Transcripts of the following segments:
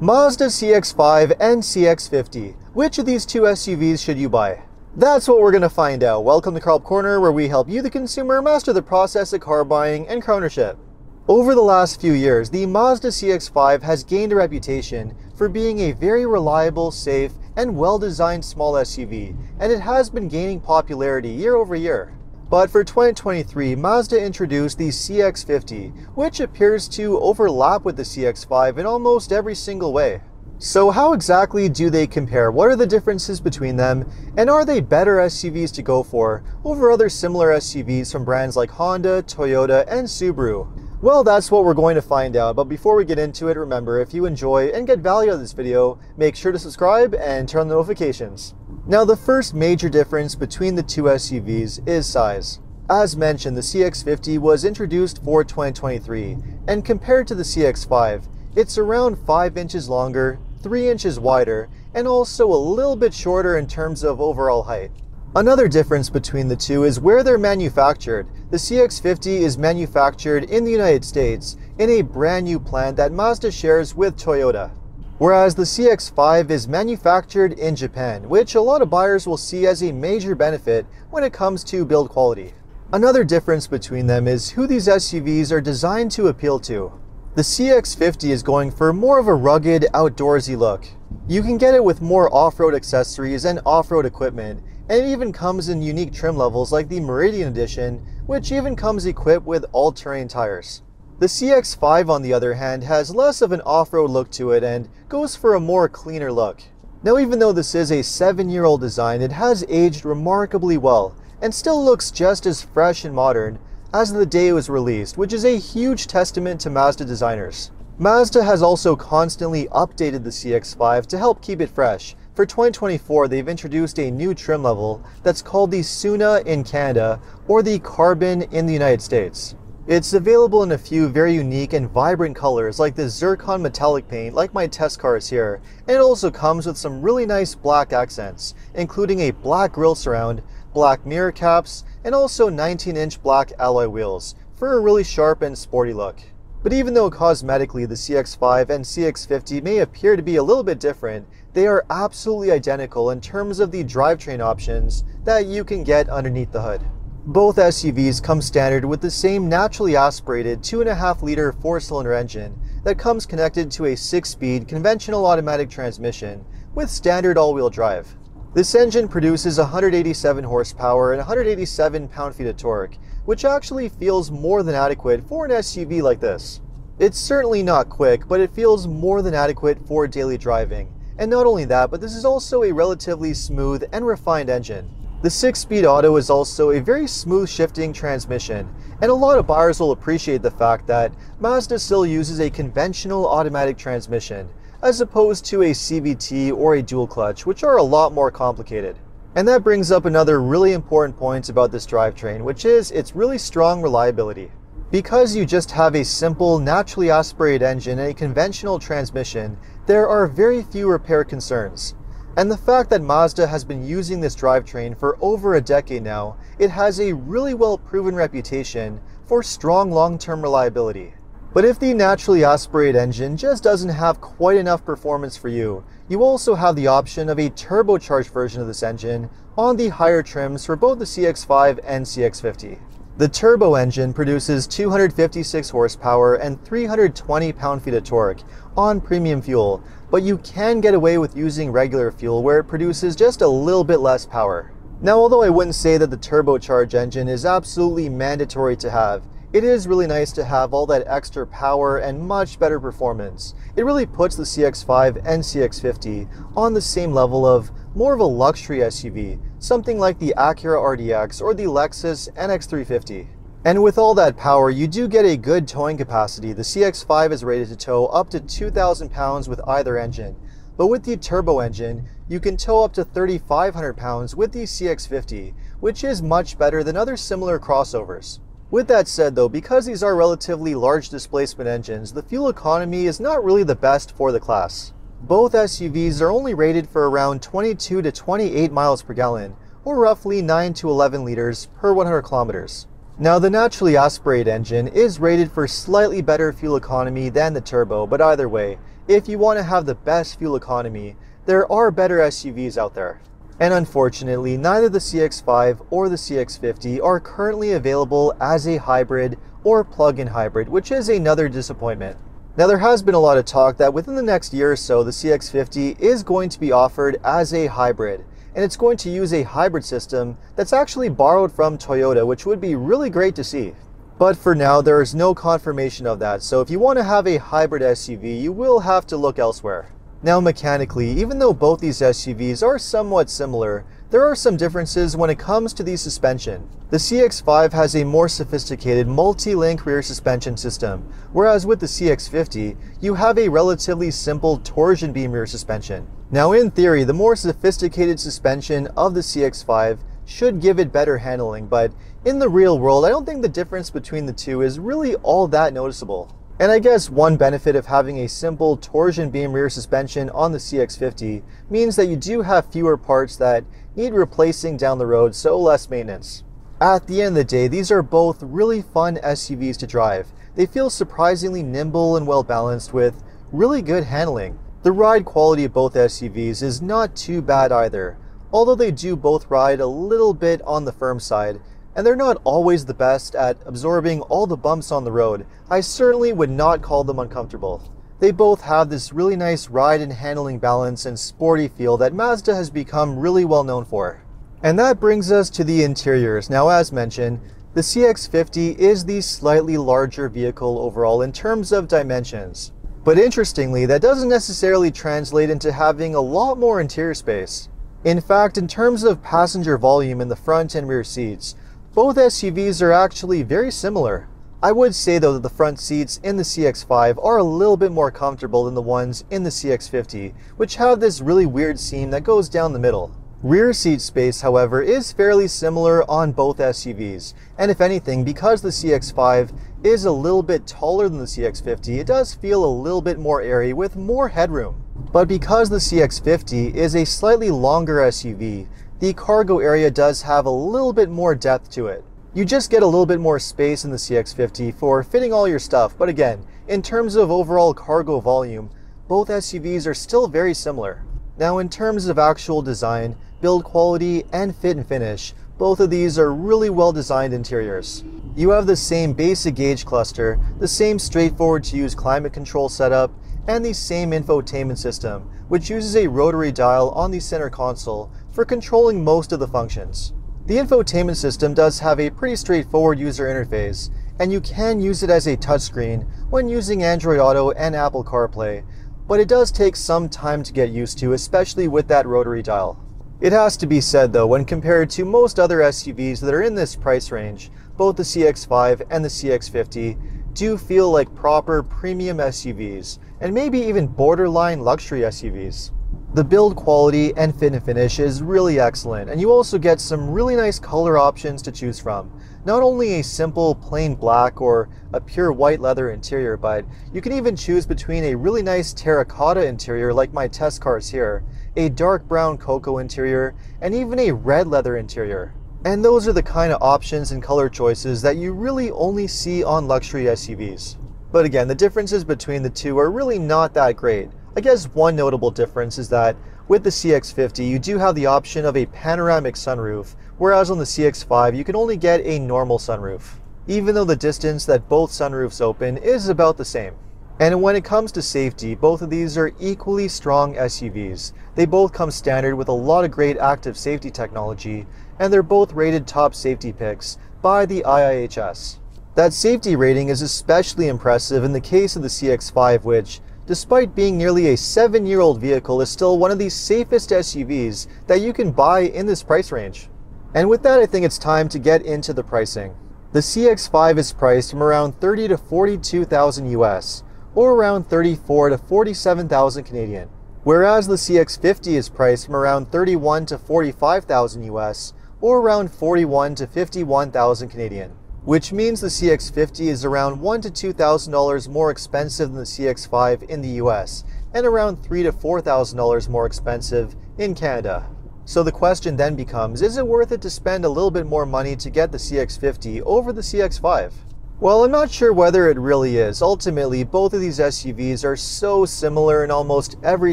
Mazda CX-5 and CX-50. Which of these two SUVs should you buy? That's what we're going to find out. Welcome to Car Help Corner, where we help you, the consumer, master the process of car buying and car ownership. Over the last few years, the Mazda CX-5 has gained a reputation for being a very reliable, safe, and well-designed small SUV, and it has been gaining popularity year over year. But for 2023, Mazda introduced the CX-50, which appears to overlap with the CX-5 in almost every single way. So how exactly do they compare? What are the differences between them? And are they better SUVs to go for over other similar SUVs from brands like Honda, Toyota, and Subaru? Well, that's what we're going to find out. But before we get into it, remember, if you enjoy and get value out of this video, make sure to subscribe and turn on the notifications. Now, the first major difference between the two SUVs is size. As mentioned, the CX-50 was introduced for 2023, and compared to the CX-5, it's around 5 inches longer, 3 inches wider, and also a little bit shorter in terms of overall height. Another difference between the two is where they're manufactured. The CX-50 is manufactured in the United States in a brand new plant that Mazda shares with Toyota whereas the CX-5 is manufactured in Japan, which a lot of buyers will see as a major benefit when it comes to build quality. Another difference between them is who these SUVs are designed to appeal to. The CX-50 is going for more of a rugged, outdoorsy look. You can get it with more off-road accessories and off-road equipment, and it even comes in unique trim levels like the Meridian Edition, which even comes equipped with all-terrain tires. The CX-5 on the other hand has less of an off-road look to it and goes for a more cleaner look. Now even though this is a 7-year-old design, it has aged remarkably well and still looks just as fresh and modern as the day it was released, which is a huge testament to Mazda designers. Mazda has also constantly updated the CX-5 to help keep it fresh. For 2024, they've introduced a new trim level that's called the Suna in Canada or the Carbon in the United States. It's available in a few very unique and vibrant colors like the zircon metallic paint like my test car is here, and it also comes with some really nice black accents, including a black grille surround, black mirror caps, and also 19-inch black alloy wheels for a really sharp and sporty look. But even though cosmetically the CX-5 and CX-50 may appear to be a little bit different, they are absolutely identical in terms of the drivetrain options that you can get underneath the hood. Both SUVs come standard with the same naturally aspirated 2.5 liter four cylinder engine that comes connected to a 6 speed conventional automatic transmission with standard all wheel drive. This engine produces 187 horsepower and 187 pound feet of torque, which actually feels more than adequate for an SUV like this. It's certainly not quick, but it feels more than adequate for daily driving. And not only that, but this is also a relatively smooth and refined engine. The 6-speed auto is also a very smooth shifting transmission, and a lot of buyers will appreciate the fact that Mazda still uses a conventional automatic transmission, as opposed to a CVT or a dual clutch, which are a lot more complicated. And that brings up another really important point about this drivetrain, which is its really strong reliability. Because you just have a simple, naturally aspirated engine and a conventional transmission, there are very few repair concerns. And the fact that Mazda has been using this drivetrain for over a decade now, it has a really well proven reputation for strong long-term reliability. But if the naturally aspirated engine just doesn't have quite enough performance for you, you also have the option of a turbocharged version of this engine on the higher trims for both the CX-5 and CX-50. The turbo engine produces 256 horsepower and 320 pound-feet of torque on premium fuel, but you can get away with using regular fuel where it produces just a little bit less power. Now, although I wouldn't say that the turbocharged engine is absolutely mandatory to have, it is really nice to have all that extra power and much better performance. It really puts the CX-5 and CX-50 on the same level of more of a luxury SUV, something like the Acura RDX or the Lexus NX350. And with all that power, you do get a good towing capacity. The CX-5 is rated to tow up to 2,000 pounds with either engine. But with the turbo engine, you can tow up to 3,500 pounds with the CX-50, which is much better than other similar crossovers. With that said though, because these are relatively large displacement engines, the fuel economy is not really the best for the class. Both SUVs are only rated for around 22 to 28 miles per gallon, or roughly 9 to 11 liters per 100 kilometers. Now the naturally aspirated engine is rated for slightly better fuel economy than the turbo, but either way, if you want to have the best fuel economy, there are better SUVs out there. And unfortunately, neither the CX5 or the CX50 are currently available as a hybrid or plug-in hybrid, which is another disappointment. Now there has been a lot of talk that within the next year or so, the CX50 is going to be offered as a hybrid, and it's going to use a hybrid system that's actually borrowed from Toyota, which would be really great to see. But for now, there is no confirmation of that, so if you want to have a hybrid SUV, you will have to look elsewhere. Now mechanically, even though both these SUVs are somewhat similar, there are some differences when it comes to the suspension. The CX-5 has a more sophisticated multi-link rear suspension system, whereas with the CX-50, you have a relatively simple torsion beam rear suspension. Now in theory, the more sophisticated suspension of the CX-5 should give it better handling, but in the real world, I don't think the difference between the two is really all that noticeable. And I guess one benefit of having a simple torsion beam rear suspension on the CX50 means that you do have fewer parts that need replacing down the road, so less maintenance. At the end of the day, these are both really fun SUVs to drive. They feel surprisingly nimble and well balanced with really good handling. The ride quality of both SUVs is not too bad either, although they do both ride a little bit on the firm side, and they're not always the best at absorbing all the bumps on the road, I certainly would not call them uncomfortable. They both have this really nice ride and handling balance and sporty feel that Mazda has become really well known for. And that brings us to the interiors. Now, as mentioned, the CX50 is the slightly larger vehicle overall in terms of dimensions. But interestingly, that doesn't necessarily translate into having a lot more interior space. In fact, in terms of passenger volume in the front and rear seats, both SUVs are actually very similar. I would say though that the front seats in the CX-5 are a little bit more comfortable than the ones in the CX-50, which have this really weird seam that goes down the middle. Rear seat space, however, is fairly similar on both SUVs, and if anything, because the CX-5 is a little bit taller than the CX-50, it does feel a little bit more airy with more headroom. But because the CX-50 is a slightly longer SUV, the cargo area does have a little bit more depth to it. You just get a little bit more space in the CX50 for fitting all your stuff, but again, in terms of overall cargo volume, both SUVs are still very similar. Now in terms of actual design, build quality, and fit and finish, both of these are really well designed interiors. You have the same basic gauge cluster, the same straightforward to use climate control setup, and the same infotainment system, which uses a rotary dial on the center console for controlling most of the functions. The infotainment system does have a pretty straightforward user interface, and you can use it as a touchscreen when using Android Auto and Apple CarPlay, but it does take some time to get used to, especially with that rotary dial. It has to be said though, when compared to most other SUVs that are in this price range, both the CX-5 and the CX-50 do feel like proper premium SUVs, and maybe even borderline luxury SUVs. The build quality and fit and finish is really excellent, and you also get some really nice color options to choose from. Not only a simple plain black or a pure white leather interior, but you can even choose between a really nice terracotta interior like my test cars here, a dark brown cocoa interior, and even a red leather interior. And those are the kind of options and color choices that you really only see on luxury SUVs. But again, the differences between the two are really not that great. I guess one notable difference is that with the CX50, you do have the option of a panoramic sunroof, whereas on the CX5, you can only get a normal sunroof, even though the distance that both sunroofs open is about the same. And when it comes to safety, both of these are equally strong SUVs. They both come standard with a lot of great active safety technology, and they're both rated top safety picks by the IIHS. That safety rating is especially impressive in the case of the CX5, which, despite being nearly a seven year old vehicle, is still one of the safest SUVs that you can buy in this price range. And with that, I think it's time to get into the pricing. The CX5 is priced from around 30 to 42,000 US, or around 34 to 47,000 Canadian. Whereas the CX50 is priced from around 31 to 45,000 US, or around 41 to 51,000 Canadian which means the CX50 is around $1 to $2,000 more expensive than the CX5 in the US, and around 3 to $4,000 more expensive in Canada. So the question then becomes, is it worth it to spend a little bit more money to get the CX50 over the CX5? Well, I'm not sure whether it really is. Ultimately, both of these SUVs are so similar in almost every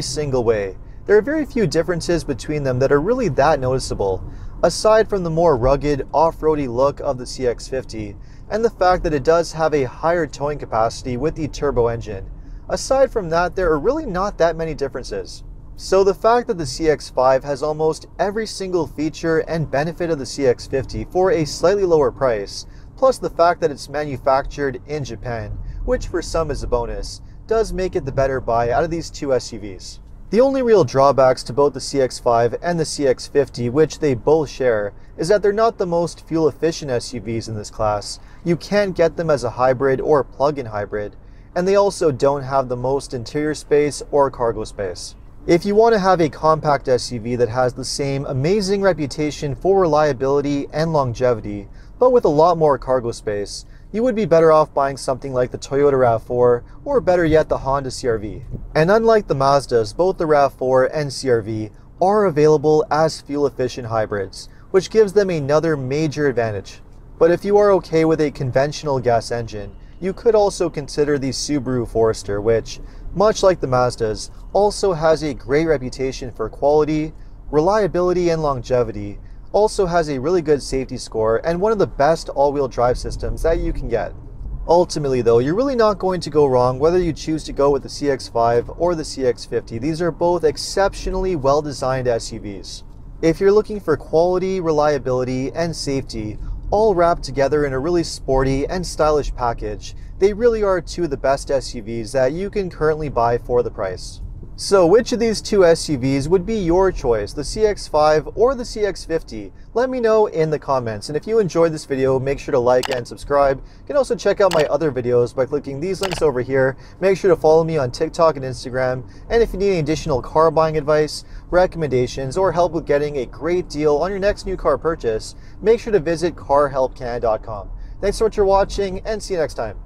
single way. There are very few differences between them that are really that noticeable, aside from the more rugged, off-roady look of the CX-50, and the fact that it does have a higher towing capacity with the turbo engine. Aside from that, there are really not that many differences. So the fact that the CX-5 has almost every single feature and benefit of the CX-50 for a slightly lower price, plus the fact that it's manufactured in Japan, which for some is a bonus, does make it the better buy out of these two SUVs. The only real drawbacks to both the CX-5 and the CX-50, which they both share, is that they're not the most fuel efficient SUVs in this class. You can't get them as a hybrid or plug-in hybrid, and they also don't have the most interior space or cargo space. If you want to have a compact SUV that has the same amazing reputation for reliability and longevity, but with a lot more cargo space, you would be better off buying something like the Toyota RAV4 or better yet the Honda CRV. And unlike the Mazdas, both the RAV4 and CRV are available as fuel efficient hybrids, which gives them another major advantage. But if you are okay with a conventional gas engine, you could also consider the Subaru Forester, which, much like the Mazdas, also has a great reputation for quality, reliability, and longevity, also has a really good safety score and one of the best all-wheel drive systems that you can get. Ultimately though, you're really not going to go wrong whether you choose to go with the CX-5 or the CX-50. These are both exceptionally well-designed SUVs. If you're looking for quality, reliability, and safety, all wrapped together in a really sporty and stylish package, they really are two of the best SUVs that you can currently buy for the price. So which of these two SUVs would be your choice, the CX-5 or the CX-50? Let me know in the comments. And if you enjoyed this video, make sure to like and subscribe. You can also check out my other videos by clicking these links over here. Make sure to follow me on TikTok and Instagram. And if you need any additional car buying advice, recommendations, or help with getting a great deal on your next new car purchase, make sure to visit carhelpcanada.com. Thanks so much for watching and see you next time.